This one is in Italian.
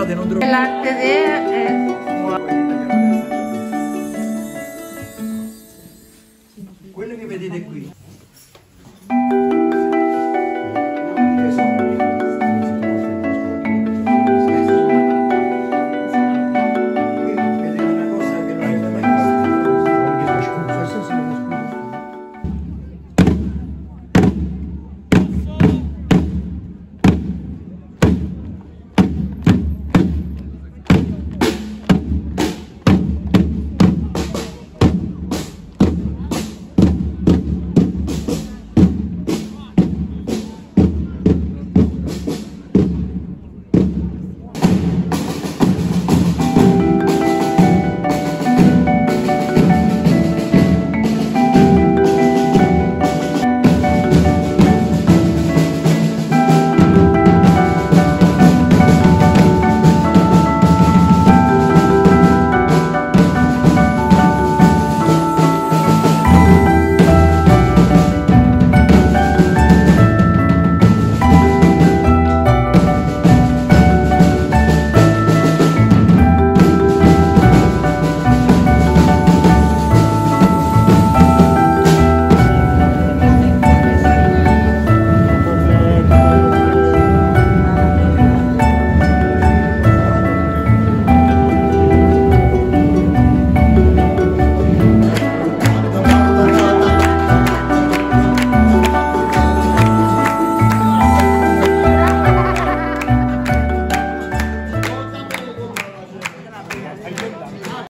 scusate, non trovo... Latte è buono. Quello che vedete qui